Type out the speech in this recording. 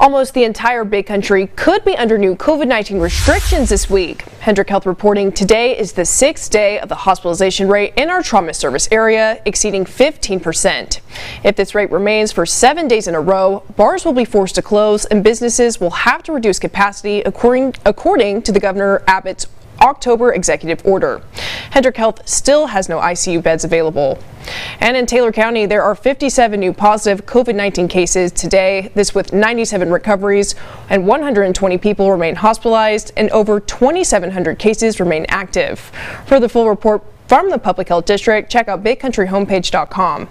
Almost the entire big country could be under new COVID-19 restrictions this week. Hendrick Health reporting today is the sixth day of the hospitalization rate in our trauma service area exceeding 15%. If this rate remains for seven days in a row, bars will be forced to close and businesses will have to reduce capacity according, according to the Governor Abbott's October executive order. Hendrick Health still has no ICU beds available. And in Taylor County, there are 57 new positive COVID-19 cases today, this with 97 recoveries and 120 people remain hospitalized and over 2,700 cases remain active. For the full report from the Public Health District, check out bigcountryhomepage.com.